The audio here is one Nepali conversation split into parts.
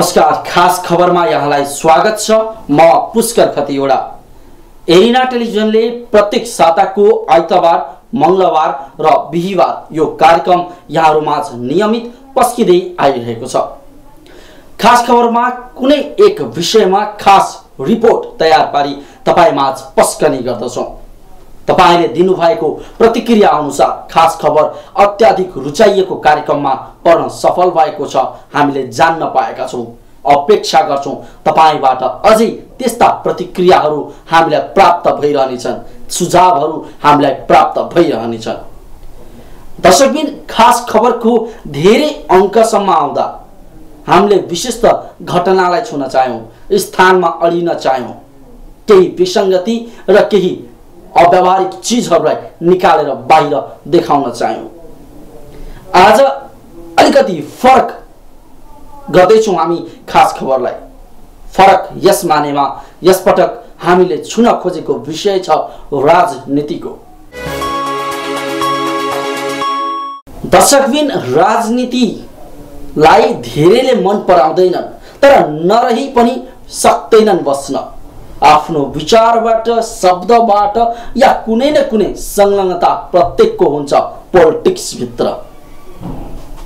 नमस्कार खास खबरमा यहाँलाई स्वागत छ। म पुष्कर खतिवडा। एरिना टेलिभिजनले प्रत्येक साताको आइतबार मङ्गलबार र बिहिबार यो कार्यक्रम यहाँहरूमाझ नियमित पस्किँदै आइरहेको छ। खास खबरमा कुनै एक विषयमा खास रिपोर्ट तयार पारी तपाईँमाझ पस्कने गर्दछौँ। तपाईँले दिनुभएको प्रतिक्रिया अनुसार खास खबर अत्याधिक रुचाइएको कार्यक्रममा पर्न सफल भएको छ। हामीले जान्न पाएका छौँ। अपेक्षा गर्छौँ तपाईँबाट अझै त्यस्ता प्रतिक्रियाहरू हामीलाई प्राप्त भइरहनेछन्। सुझावहरू हामीलाई प्राप्त भइरहनेछन्। दर्शकबिन खास खबरको धेरै अङ्कसम्म आउँदा हामीले विशिष्ट घटनालाई छुन चाह्यौँ स्थानमा अडिन चाह्यौँ। केही विसङ्गति र केही अव्यावहारिक चिजहरूलाई निकालेर बाहिर देखाउन चाह्यौँ। आज अलिकति फरक गर्दैछौँ हामी खास खबरलाई। फरक यस मानेमा यसपटक हामीले छुन खोजेको विषय छ राजनीतिको। दर्शकबिन राजनीतिलाई धेरैले मन पराउँदैनन् तर नरही पनि सक्दैनन् बस्न। आफ्नो विचारबाट शब्दबाट या कुनै न कुनै संलग्नता प्रत्येकको हुन्छ पोलिटिक्सभित्र।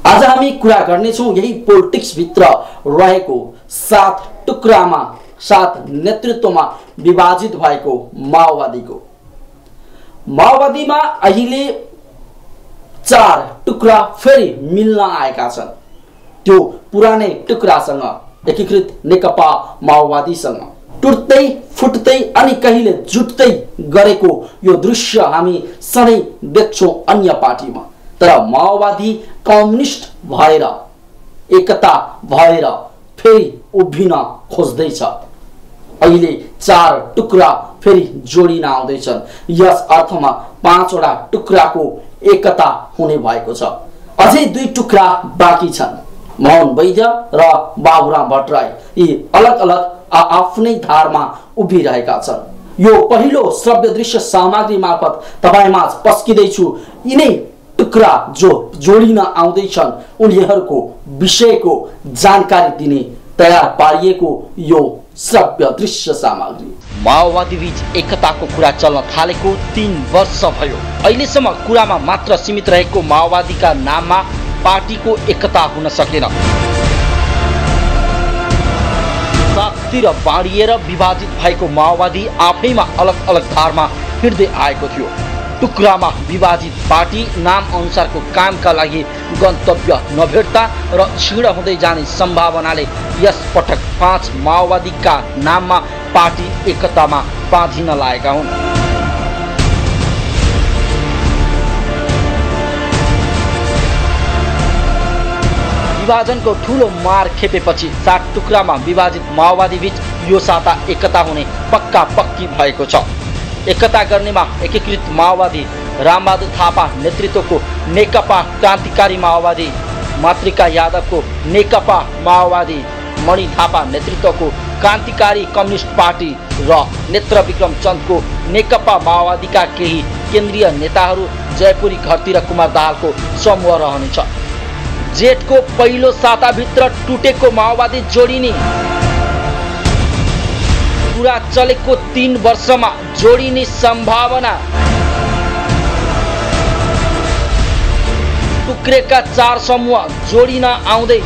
आज हामी कुरा गर्नेछौँ यही पोलिटिक्सभित्र रहेको सात टुक्रामा सात नेतृत्वमा विभाजित भएको माओवादीको। माओवादीमा अहिले चार टुक्रा फेरि मिल्न आएका छन्। त्यो पुरानै टुक्रासँग एकीकृत नेकपा माओवादीसँग। टुट्दै फुट्दै अनि कहिले जुट्दै गरेको यो दृश्य हामी सधैँ देख्छौँ अन्य पार्टीमा। तर माओवादी कम्युनिस्ट भएर एकता भएर फेरि उभिन खोज्दैछ। अहिले चार टुक्रा फेरि जोडिन आउँदैछन्। यस अर्थमा पाँचवटा टुक्राको एकता हुने भएको छ। अझै दुई टुक्रा बाँकी छन्। मोहन वैद्य र बाबुराम भट्टराई। यी अलग अलग आफ्नै धारमा उभिरहेका छन्। यो पहिलो श्रव्य दृश्य सामग्री मार्फत तपाईँमाझ पस्किँदैछु। यिनै टुक्रा जो जोडिन आउँदैछन् उनीहरूको विषयको जानकारी दिने तयार पारिएको यो श्रव्य दृश्य सामग्री। माओवादी बीच एकताको कुरा चल्न थालेको तिन वर्ष भयो। अहिलेसम्म कुरामा मात्र सीमित रहेको माओवादीका नाममा पार्टीको एकता हुन सकेन। साततिर बाँडिएर विभाजित भएको माओवादी आफैमा अलग अलग धारमा हिँड्दै आएको थियो। टुक्रामा विभाजित पार्टी नाम अनुसारको कामका लागि गन्तव्य नभेट्दा र छिड हुँदै जाने सम्भावनाले यस पटक पाँच माओवादीका नाममा पार्टी एकतामा बाँधिन लागेका हुन्। विभाजनको ठुलो मार खेपेपछि सात टुक्रामा विभाजित माओवादी बीच यो साता एकता हुने पक्का पक्की भएको छ। एकता गर्नेमा एकीकृत माओवादी रामबहादुर थापा नेतृत्वको नेकपा क्रान्तिकारी माओवादी मातृका यादवको नेकपा माओवादी मणि थापा नेतृत्वको क्रान्तिकारी कम्युनिस्ट पार्टी र नेत्र विक्रम चन्दको नेकपा माओवादीका केही केन्द्रीय नेताहरू जयपुरी घरतिर कुमार दाहालको समूह रहनेछ। जेठको पहिलो साताभित्र टुटेको माओवादी जोडिने। कुरा चलेको तिन वर्षमा जोडिने सम्भावना। टुक्रेका चार समूह जोडिन आउँदै।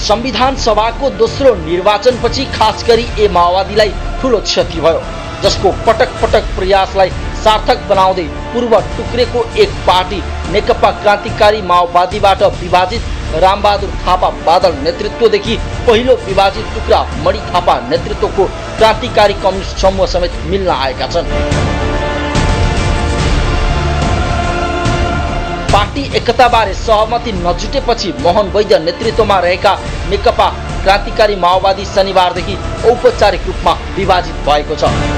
संविधान सभाको दोस्रो निर्वाचनपछि खास गरी ए माओवादीलाई ठुलो क्षति भयो जसको पटक पटक प्रयासलाई सार्थक बनाउँदै पूर्व टुक्रेको एक पार्टी नेकपा क्रान्तिकारी माओवादीबाट विभाजित रामबहादुर थापा बादल नेतृत्वदेखि पहिलो विभाजित टुक्रा मणि थापा नेतृत्वको क्रान्तिकारी कम्युनिस्ट समूह समेत मिल्न आएका छन्। पार्टी एकताबारे सहमति नजुटेपछि मोहन वैद्य नेतृत्वमा रहेका नेकपा क्रान्तिकारी माओवादी शनिबारदेखि औपचारिक रूपमा विभाजित भएको छ।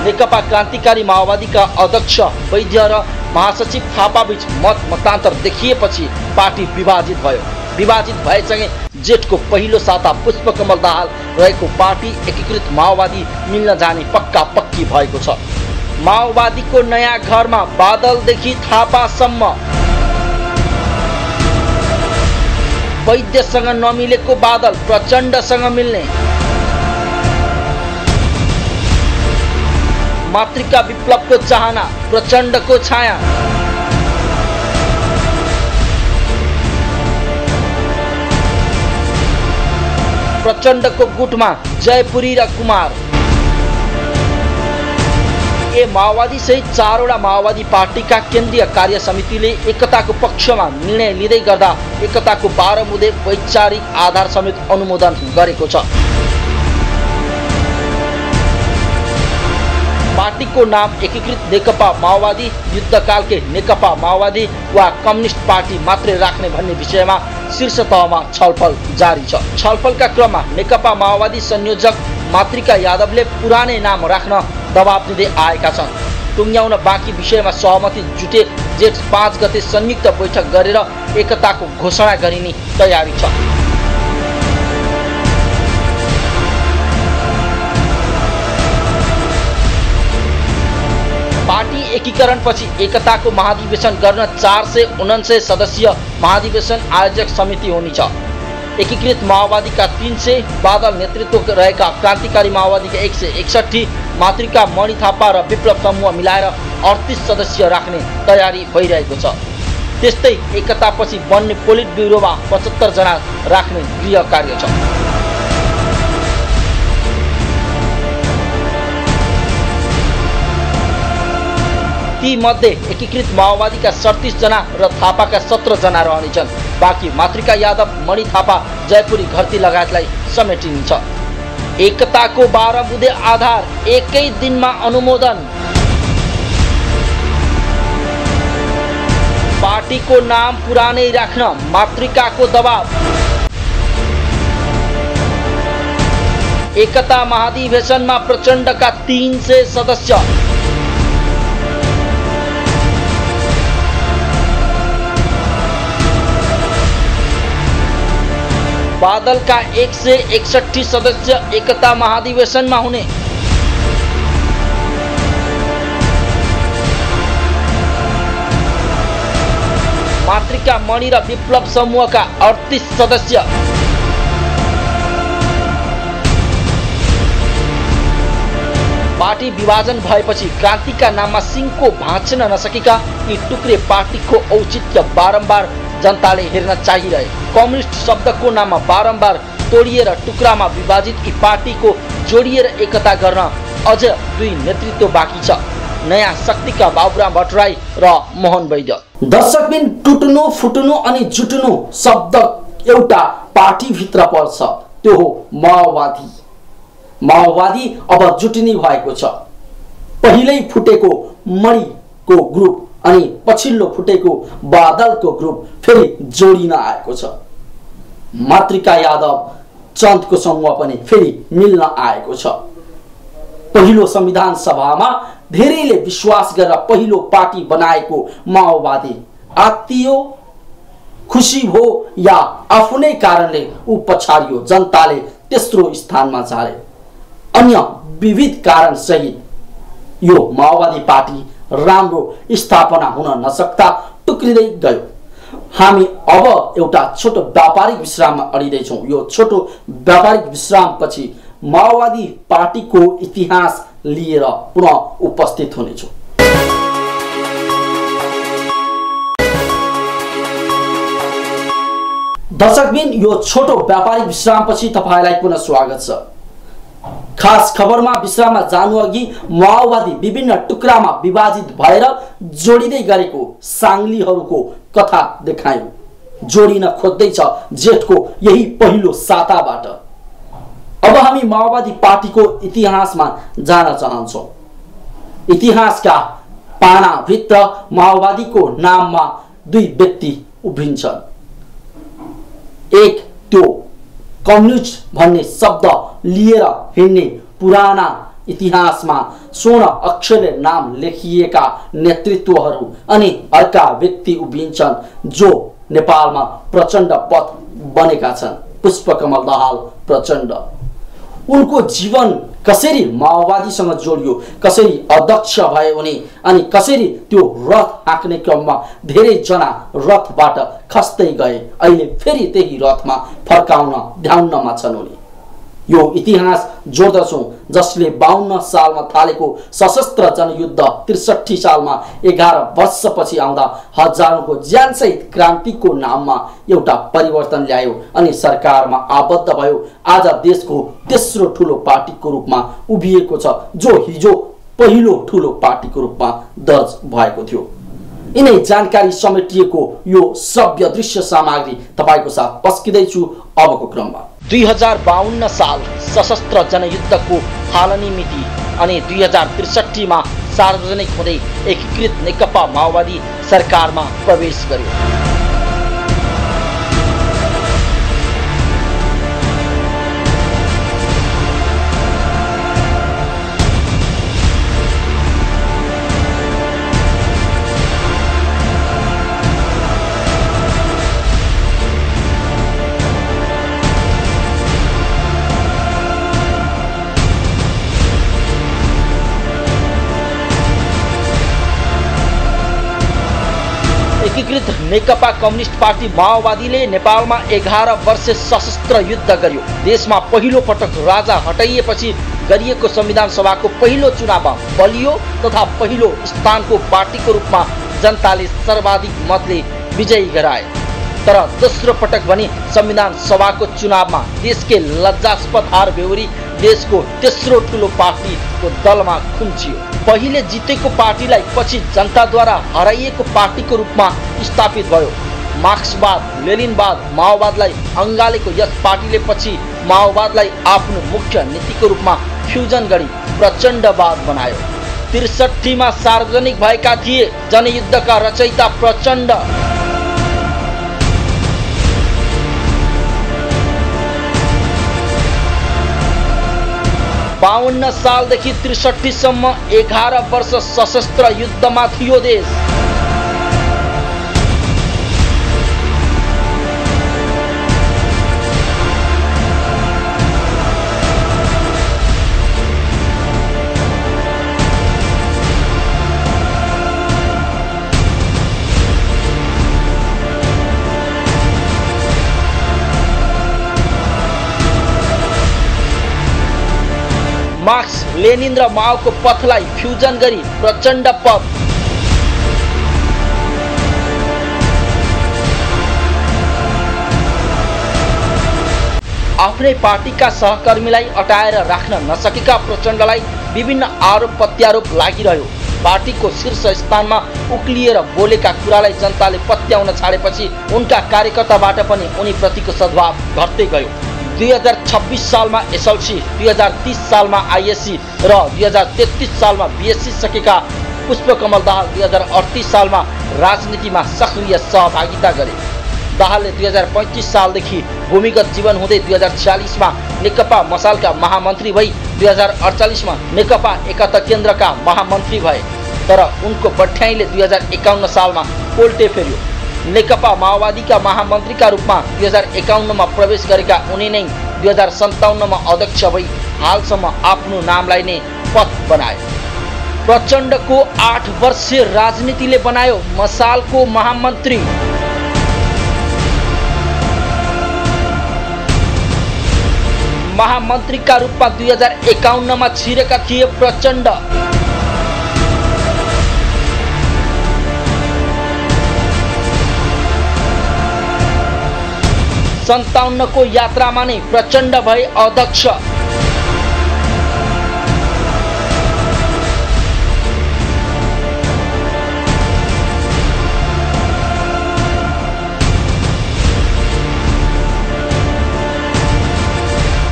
नेकपा क्रान्तिकारी माओवादीका अध्यक्ष वैद्य र महासचिव थापाबीच मत मतान्तर देखिएपछि पार्टी विभाजित भयो। विभाजित भएसँगै जेठको पहिलो साता पुष्पकमल दाहाल रहेको पार्टी एकीकृत माओवादी मिल्न जाने पक्का पक्की भएको छ। माओवादीको नयाँ घरमा बादलदेखि थापासम्म वैद्यसँग नमिलेको बादल प्रचण्डसँग मिल्ने मातृका विप्लवको चाहना प्रचण्डको छाया। प्रचण्डको गुटमा जयपुरी र कुमार। ए माओवादी सहित चारवटा माओवादी पार्टीका केन्द्रीय कार्य समितिले एकताको पक्षमा निर्णय लिँदै गर्दा एकताको बाह्र मुदे वैचारिक आधार समेत अनुमोदन गरेको छ। पार्टीको नाम एकीकृत नेकपा माओवादी युद्धकालकै नेकपा माओवादी वा कम्युनिस्ट पार्टी मात्रै राख्ने भन्ने विषयमा शीर्ष तहमा छलफल जारी छ। छलफलका क्रममा नेकपा माओवादी संयोजक मातृका यादवले पुरानै नाम राख्न दबाब दिँदै आएका छन्। टुङ्ग्याउन बाँकी विषयमा सहमति जुटे जेठ पाँच गते संयुक्त बैठक गरेर एकताको घोषणा गरिने तयारी छ। एकीकरणपछि एकताको महाधिवेशन गर्न चार सय उनान्सय सदस्यीय महाधिवेशन आयोजक समिति हुनेछ। एकीकृत माओवादीका तिन सय बादल नेतृत्व रहेका क्रान्तिकारी माओवादीका एक सय एकसट्ठी मातृका मणि थापा र विप्लव समूह मिलाएर अडतिस सदस्य राख्ने तयारी भइरहेको छ। त्यस्तै एकतापछि बन्ने पोलिट ब्युरोमा पचहत्तरजना राख्ने गृह कार्य छ। ती मध्ये एकीकृत माओवादीका सडतिसजना र थापाका सत्रजना रहनेछन्। बाँकी मातृका यादव मणि थापा जयपुरी घरती लगायतलाई समेटिन्छ। एकताको बाह्र बुधे आधार एकै दिनमा अनुमोदन। पार्टीको नाम पुरानै राख्न मातृकाको दबाव। एकता महाधिवेशनमा प्रचण्डका तिन सय सदस्य। बादलका एक सय एकसट्ठी सदस्य एकता महाधिवेशनमा हुने। मातृका मणि र विप्लव समूहका अडतिस सदस्य। पार्टी विभाजन भएपछि क्रान्तिका नाममा सिंहको भाँच्न नसकेका यी टुक्रे पार्टीको औचित्य बारम्बार जनताले हेर्न चाहिरहे। कम्युनिस्ट शब्दको नाममा बारम्बार तोडिएर टुक्रामा विभाजित यी पार्टीको जोडिएर एकता गर्न अझ दुई नेतृत्व बाँकी छ। नयाँ शक्तिका बाबुराम भट्टराई र मोहन वैद्य। दर्शकबिन टुट्नु फुट्नु अनि जुट्नु शब्द एउटा पार्टीभित्र पर्छ। त्यो हो माओवादी। माओवादी अब जुटिने भएको छ। पहिल्यै फुटेको मणिको ग्रुप। अनि पछिल्लो फुटेको बादलको ग्रुप फेरि जोडिन आएको छ। मातृका यादव चन्दको समूह पनि फेरि मिल्न आएको छ। पहिलो संविधान सभामा धेरैले विश्वास गरेर पहिलो पार्टी बनाएको माओवादी आत्तियो खुसी भो या आफ्नै कारणले ऊ पछाडियो जनताले तेस्रो स्थानमा झारे। अन्य विविध कारण सहित यो माओवादी पार्टी राम्रो स्थापना हुन नसक्दा टुक्रिँदै गयो। हामी अब एउटा छोटो व्यापारिक विश्राममा अडिँदैछौँ। यो छोटो व्यापारिक विश्रामपछि माओवादी पार्टीको इतिहास लिएर पुनः उपस्थित हुनेछौँ। दर्शकबिन यो छोटो व्यापारिक विश्रामपछि तपाईँलाई पुनः स्वागत छ। खास खबरमा विश्राममा जानु अघि माओवादी विभिन्न टुक्रामा विभाजित भएर जोडिँदै गरेको साङ्लीहरूको कथा देखायौँ। जोडिन खोज्दैछ जेठको यही पहिलो साताबाट। अब हामी माओवादी पार्टीको इतिहासमा जान चाहन्छौँ। इतिहासका पानाभित्र माओवादीको नाममा दुई व्यक्ति उभिन्छन्। एक त्यो कम्युनिस्ट भन्ने शब्द लिएर हिँड्ने पुराना इतिहासमा स्वर्ण अक्षरले नाम लेखिएका नेतृत्वहरू अनि अर्का व्यक्ति उभिन्छन् जो नेपालमा प्रचण्ड पथ बनेका छन्। पुष्पकमल दाहाल प्रचण्ड। उनको जीवन कसरी माओवादीसँग जोडियो कसरी अध्यक्ष भयो भने अनि कसरी त्यो रथ हाँक्ने क्रममा धेरैजना रथबाट खस्दै गए अहिले फेरि त्यही रथमा फर्काउन ध्याउनमा छन् उनी। यो इतिहास जोड्दछौँ जसले बाहन्न सालमा थालेको सशस्त्र जनयुद्ध त्रिसठी सालमा एघार वर्षपछि आउँदा हजारौँको ज्यानसहित क्रान्तिको नाममा एउटा परिवर्तन ल्यायो अनि सरकारमा आबद्ध भयो। आज देशको तेस्रो ठुलो पार्टीको रूपमा उभिएको छ जो हिजो पहिलो ठुलो पार्टीको रूपमा दर्ज भएको थियो। यिनै जानकारी समेटिएको यो सभ्य दृश्य सामग्री तपाईँको साथ पस्किँदैछु अबको क्रममा। दुई हजार बाहन्न साल सशस्त्र जनयुद्धको थालनी मिति अनि दुई हजार त्रिसठीमा सार्वजनिक हुँदै एकीकृत नेकपा माओवादी सरकारमा प्रवेश गर्यो। एकीकृत नेकपा कम्युनिस्ट पार्टी माओवादीले नेपालमा एघार वर्ष सशस्त्र युद्ध गर्यो। देशमा पहिलो पटक राजा हटाइएपछि गरिएको संविधान सभाको पहिलो चुनावमा बलियो तथा पहिलो स्थानको पार्टीको रूपमा जनताले सर्वाधिक मतले विजयी गराए। तर दोस्रो पटक भने संविधान सभाको चुनावमा देशकै लज्जास्पद हार बेहोरी देशको तेस्रो ठुलो पार्टीको दलमा खुम्चियो। पहिले जितेको पार्टीलाई पछि जनताद्वारा हराइएको पार्टीको रूपमा स्थापित भयो। मार्क्सवाद लेलिनवाद माओवादलाई अङ्गालेको यस पार्टीले पछि माओवादलाई आफ्नो मुख्य नीतिको रूपमा फ्युजन गरी प्रचण्डवाद बनायो। त्रिसठीमा सार्वजनिक भएका थिए जनयुद्धका रचयिता प्रचण्ड बाहन्न सालदेखि त्रिसठीसम्म एघार वर्ष सशस्त्र युद्धमा थियो देश। लेनिन र माओको पथलाई फ्युजन गरी प्रचण्ड पथ आफ्नै पार्टीका सहकर्मीलाई अटाएर राख्न नसकेका प्रचण्डलाई विभिन्न आरोप प्रत्यारोप लागिरह्यो पार्टीको शीर्ष स्थानमा उक्लिएर बोलेका कुरालाई जनताले पत्याउन छाडेपछि उनका कार्यकर्ताबाट पनि उनीप्रतिको सद्भाव घट्दै गयो दुई हजार छब्बिस सालमा एसएलसी दुई हजार तिस सालमा आइएससी र दुई हजार तेत्तिस सालमा बिएससी सकेका पुष्पकमल दाहाल दुई हजार अडतिस सालमा राजनीतिमा सक्रिय सहभागिता गरे। दाहालले दुई हजार पैँतिस सालदेखि भूमिगत जीवन हुँदै दुई हजार छ्यालिसमा नेकपा मसालका महामन्त्री भई दुई हजार अडचालिसमा नेकपा एकता केन्द्रका महामन्त्री भए। तर उनको बठ्याइले दुई हजार एकाउन्न सालमा पोल्टे फेर्यो। नेकपा माओवादीका महामन्त्रीका रूपमा दुई हजार एकाउन्नमा प्रवेश गरेका उनी नै दुई हजार सन्ताउन्नमा अध्यक्ष भई हालसम्म आफ्नो नामलाई नै पथ बनाए। प्रचण्डको आठ वर्षीय राजनीतिले बनायो मसालको महामन्त्री। महामन्त्रीका रूपमा दुई हजार एकाउन्नमा छिरेका थिए प्रचण्ड। सन्ताउन्नको यात्रामा नै प्रचण्ड भए अध्यक्ष।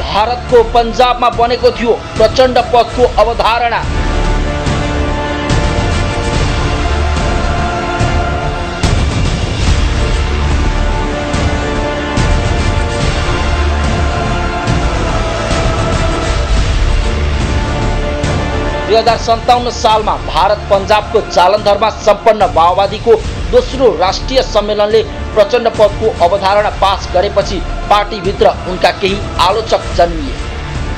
भारतको पन्जाबमा बनेको थियो प्रचण्ड पथको अवधारणा। दुई हजार सन्ताउन्न सालमा भारत पन्जाबको जालन्धरमा सम्पन्न माओवादीको दोस्रो राष्ट्रिय सम्मेलनले प्रचण्ड पदको अवधारणा पास गरेपछि पार्टीभित्र उनका केही आलोचक जन्मिए।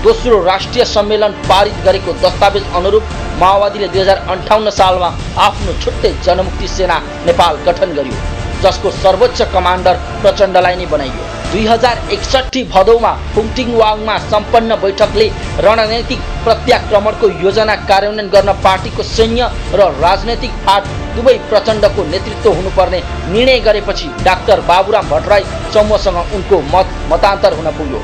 दोस्रो राष्ट्रिय सम्मेलन पारित गरेको दस्तावेज अनुरूप माओवादीले दुई हजार अन्ठाउन्न सालमा आफ्नो छुट्टै जनमुक्ति सेना नेपाल गठन गर्यो। जसको सर्वोच्च कमान्डर प्रचण्डलाई नै बनाइयो। दुई हजार एकसट्ठी भदौमा फुङटिङवाङमा सम्पन्न बैठकले रणनैतिक प्रत्याक्रमणको योजना कार्यान्वयन गर्न पार्टीको सैन्य र राजनैतिक फाट दुवै प्रचण्डको नेतृत्व हुनुपर्ने निर्णय गरेपछि डाक्टर बाबुराम भट्टराई समूहसँग उनको मत मतान्तर हुन पुग्यो।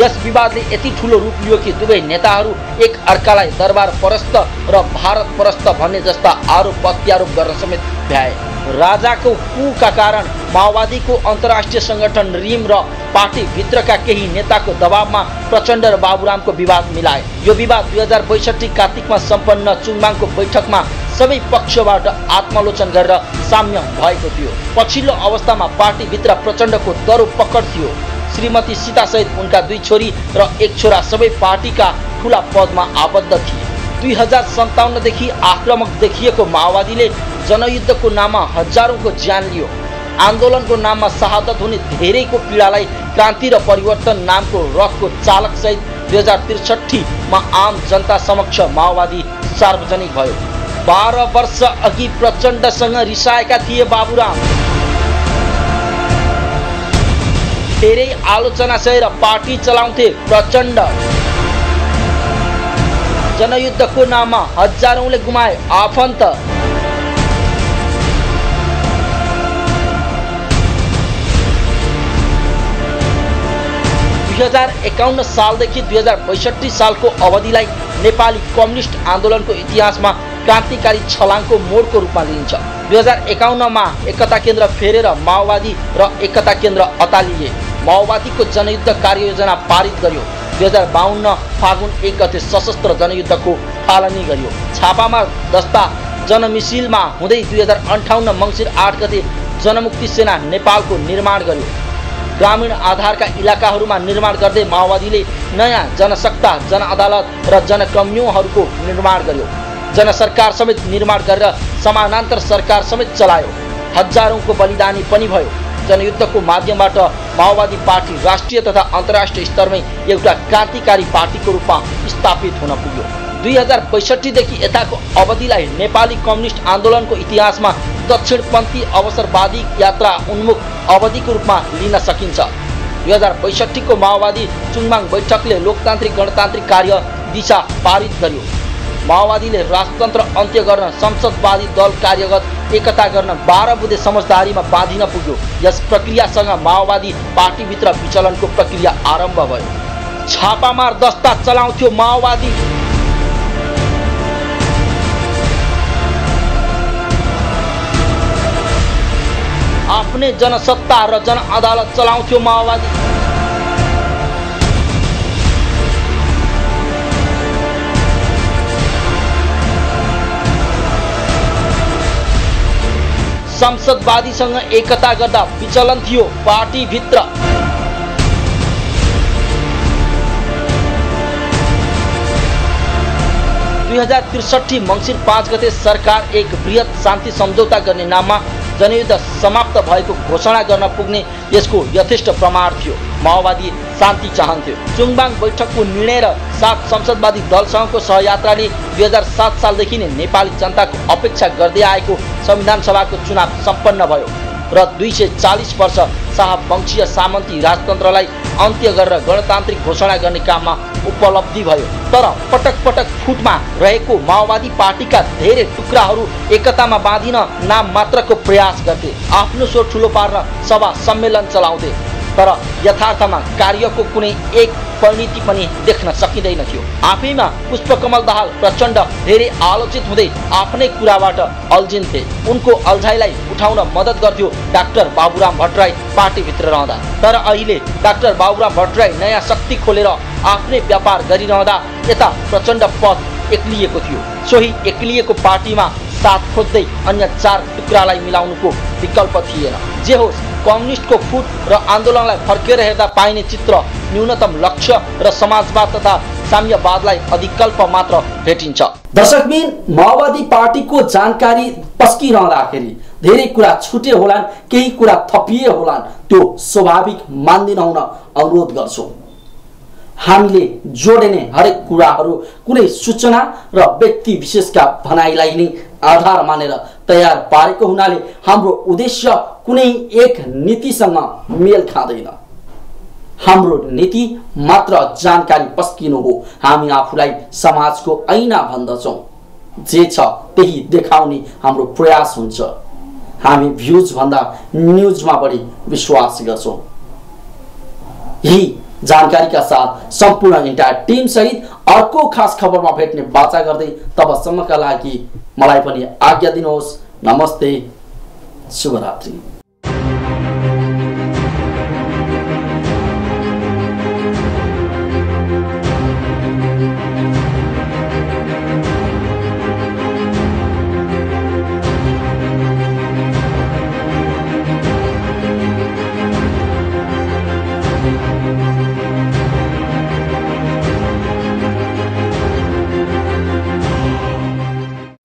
यस विवादले यति ठुलो रूप लियो कि दुवै नेताहरू एक अर्कालाई दरबार परस्त र भारत परस्त भन्ने जस्ता आरोप प्रत्यारोप गर्न समेत भ्याए। राजाको कुका कारण माओवादीको अन्तर्राष्ट्रिय सङ्गठन रिम र पार्टीभित्रका केही नेताको दबावमा प्रचण्ड र बाबुरामको विवाद मिलाए यो विवाद दुई हजार बैसठी कार्तिकमा सम्पन्न चुङमाङको बैठकमा सबै पक्षबाट आत्मालोचन गरेर साम्य भएको थियो। पछिल्लो अवस्थामा पार्टीभित्र प्रचण्डको दरो पकड थियो। श्रीमती सीतासहित उनका दुई छोरी र एक छोरा सबै पार्टीका ठुला पदमा आबद्ध थिए। दुई हजार सन्ताउन्नदेखि आक्रामक देखिएको माओवादीले जनयुद्धको नाममा हजारौँको ज्यान लियो। आन्दोलनको नाममा शहादत हुने धेरैको पीडालाई क्रान्ति र परिवर्तन नामको रथको चालकसहित दुई हजार त्रिसठीमा आम जनता समक्ष माओवादी सार्वजनिक भयो। बाह्र वर्ष अघि प्रचण्डसँग रिसाएका थिए बाबुराम। धेरै आलोचना सहेर पार्टी चलाउँथे प्रचण्ड। जनयुद्धको नाममा हजारौँले गुमाए आफन्त। दुई हजार एकाउन्न सालदेखि दुई हजार बैसठी सालको अवधिलाई नेपाली कम्युनिस्ट आन्दोलनको इतिहासमा क्रान्तिकारी छलाङको मोडको रूपमा लिइन्छ। दुई हजार एकाउन्नमा एकता केन्द्र फेरेर माओवादी र एकता केन्द्र अतालिए। माओवादीको जनयुद्ध कार्ययोजना पारित गर्यो। दुई हजार बाहन्न फागुन एक गते सशस्त्र जनयुद्धको थालनी गरियो। छापामा दस्ता जनमिसिलमा हुँदै दुई हजार अन्ठाउन्न मङ्सिर आठ गते जनमुक्ति सेना नेपालको निर्माण गर्यो। ग्रामीण आधारका इलाकाहरूमा निर्माण गर्दै माओवादीले नयाँ जनसत्ता जनअदालत र जनकम्युहरूको निर्माण गर्यो। जनसरकार समेत निर्माण गरेर समानान्तर सरकार समेत चलायो। हजारौँको बलिदानी पनि भयो। जनयुद्धको माध्यमबाट माओवादी पार्टी राष्ट्रिय तथा अन्तर्राष्ट्रिय स्तरमै एउटा क्रान्तिकारी पार्टीको रूपमा स्थापित हुन पुग्यो। दुई हजार बैसठीदेखि यताको अवधिलाई नेपाली कम्युनिस्ट आन्दोलनको इतिहासमा दक्षिणपन्थी अवसरवादी यात्रा उन्मुख अवधिको रूपमा लिन सकिन्छ। दुई हजार बैसठीको माओवादी चुङमाङ बैठकले लोकतान्त्रिक गणतान्त्रिक कार्य दिशा पारित गर्यो। माओवादीले राजतन्त्र अन्त्य गर्न संसदवादी दल कार्यगत एकता गर्न बाह्र बुधे समझदारीमा बाँधिन पुग्यो। यस प्रक्रियासँग माओवादी पार्टीभित्र विचलनको प्रक्रिया आरम्भ भयो। छापामार दस्ता चलाउँथ्यो माओवादी। आफ्नै जनसत्ता र जन अदालत चलाउँथ्यो माओवादी। संसदवादीसँग एकता गर्दा विचलन थियो पार्टीभित्र। दुई हजार त्रिसठी मङ्सिर पाँच गते सरकार एक वृहत शान्ति सम्झौता गर्ने नाममा जनयुद्ध समाप्त भएको घोषणा गर्न पुग्ने यसको यथेष्ट प्रमाण थियो। माओवादी शान्ति चाहन्थ्यो। चुङबाङ बैठकको निर्णय र सात संसदवादी दलसँगको सहयात्राले दुई हजार सात सालदेखि नै नेपाली जनताको अपेक्षा गर्दै आएको संविधान सभाको चुनाव सम्पन्न भयो र दुई सय चालिस वर्ष शाहवंशीय सामन्ती राजतन्त्रलाई अन्त्य गरेर गणतान्त्रिक घोषणा गर्ने काममा उपलब्धि भयो। तर पटक पटक फुटमा रहेको माओवादी पार्टीका धेरै टुक्राहरू एकतामा बाँधिन नाम मात्रको प्रयास गर्थे। आफ्नो स्वर ठुलो पार्न सभा सम्मेलन चलाउँथे। तर यथार्थमा कार्यको कुनै एक परिणति पनि देख्न सकिँदैन थियो। आफैमा पुष्पकमल दाहाल प्रचण्ड धेरै आलोचित हुँदै आफ्नै कुराबाट अल्झिन्थे। उनको अल्झाइलाई उठाउन मद्दत गर्थ्यो डाक्टर बाबुराम भट्टराई पार्टीभित्र रहँदा। तर अहिले डाक्टर बाबुराम भट्टराई नयाँ शक्ति खोलेर आफ्नै व्यापार गरिरहँदा यता प्रचण्ड पद एक्लिएको थियो। सोही एक्लिएको पार्टीमा साथ खोज्दै अन्य चार टुक्रालाई मिलाउनुको विकल्प थिएन। जे होस् कम्युनिस्टको फुट र आन्दोलनलाई फर्केर हेर्दा पाइने चित्र न्यूनतम लक्ष्य र समाजवाद तथा साम्यवादलाई अधिकल्प मात्र भेटिन्छ। दर्शकबिन माओवादी पार्टीको जानकारी पस्किरहँदाखेरि धेरै कुरा छुटे होलान् केही कुरा थपिए होलान्। त्यो स्वाभाविक मान्दिन हुन अनुरोध गर्छौँ। हामीले जोडिने हरेक कुराहरू कुनै सूचना र व्यक्ति विशेषका भनाइलाई नै आधार मानेर तयार पारेको हुनाले हाम्रो उद्देश्य कुनै एक नीतिसँग मेल खाँदैन। हाम्रो नीति मात्र जानकारी पस्किनु हो। हामी आफूलाई समाजको ऐना भन्दछौँ। जे छ त्यही देखाउने हाम्रो प्रयास हुन्छ। हामी भ्युजभन्दा न्युजमा बढी विश्वास गर्छौँ। यही जानकारीका साथ सम्पूर्ण इन्टायर टिमसहित अर्को खास खबरमा भेट्ने बाचा गर्दै तबसम्मका लागि मलाई पनि आज्ञा दिनुहोस्। नमस्ते। शुभरात्रि।